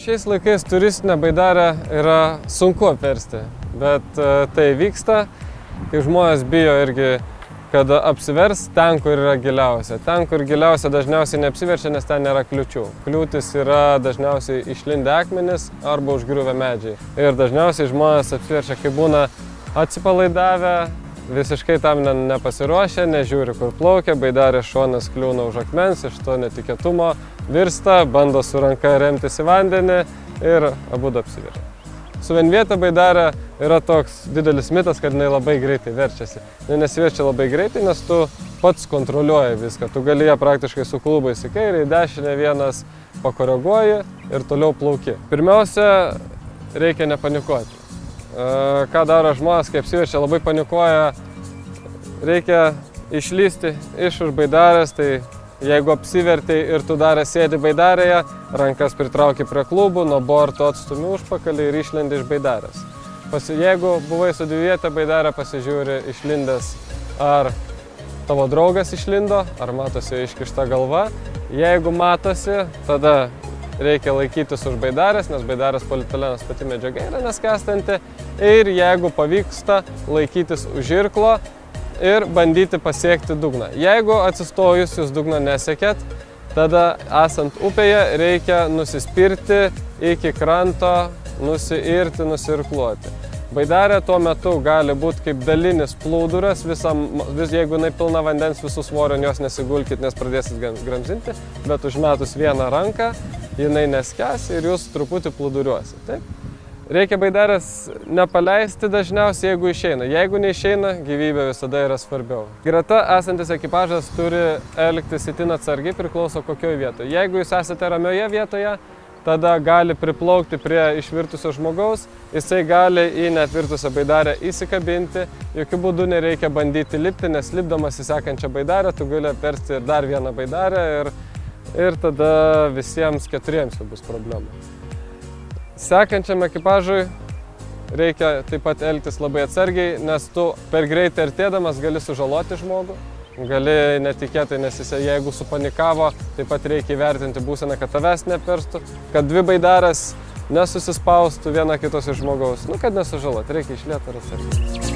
Šiais laikais turistinę baidarę yra sunku apversti, bet e, tai vyksta, kai žmonės bijo irgi, kad apsivers ten, kur yra giliausia. Ten, kur giliausia dažniausiai neapsiverčia, nes ten nėra kliučių. Kliūtis yra dažniausiai išlindę akmenis arba užgriuvę medžiai. Ir dažniausiai žmonės apsiverčia, kai būna atsipalaidavę, visiškai tam ne, nepasiruošę, nežiūri, kur plaukia, baidarės šonas kliūna už akmens, iš to netikėtumo virsta, bando su ranka remtis į vandenį ir abu apsiveria. Su vienvietė baidarė yra toks didelis mitas, kad jinai labai greitai verčiasi. Jinai nesiverčia labai greitai, nes tu pats kontroliuoji viską. Tu gali ją praktiškai su klubais į kairę, į dešinę vienas pakoreguoji ir toliau plauki. Pirmiausia, reikia nepanikuoti. Ką daro žmonės, kai apsiverčia, labai panikuoja, reikia išlysti iš už baidarės, tai jeigu apsivertai ir tu dar sėdi baidarėje, rankas pritrauki prie klubų, nuo borto atstumi užpakalį ir išlendi iš baidarės. Pasi, jeigu buvai su dvivietė baidarė, pasižiūri išlindęs, ar tavo draugas išlindo, ar matosi iškišta galva. Jeigu matosi, tada reikia laikytis už baidarės, nes baidarės polietylenas pati medžiaga yra neskestanti. Ir jeigu pavyksta laikytis už irklo ir bandyti pasiekti dugną. Jeigu atsistojus jūs dugną nesiekėt, tada esant upėje reikia nusispirti iki kranto, nusiirti, nusirkluoti. Baidarė tuo metu gali būti kaip dalinis plūduras, visam, vis, jeigu jinai pilna vandens, visų svorio jos nesigulkit, nes pradėsit gramzinti, bet užmetus vieną ranką, jinai neskes ir jūs truputį plūduriuosit. Taip? Reikia baidarės nepaleisti dažniausiai, jeigu išeina. Jeigu neišeina, gyvybė visada yra svarbiau. Greta esantis ekipažas turi elgtis itin atsargiai, priklauso kokioje vietoje. Jeigu jūs esate ramioje vietoje, tada gali priplaukti prie išvirtusio žmogaus, jisai gali į netvirtusią baidarę įsikabinti, jokių būdų nereikia bandyti lipti, nes lipdamas į sekančią baidarę tu gali apversti ir dar vieną baidarę ir, ir tada visiems keturiems jau bus problema. Sekančiam ekipažui reikia taip pat elgtis labai atsargiai, nes tu per greitai artėdamas gali sužaloti žmogų gali netikėtai, nes jis jeigu supanikavo, taip pat reikia įvertinti būseną, kad tavęs neperstų, kad dvi baidaras nesusispaustų viena kitos iš žmogaus, nu kad nesužalot, reikia išlėti ar atsargiai.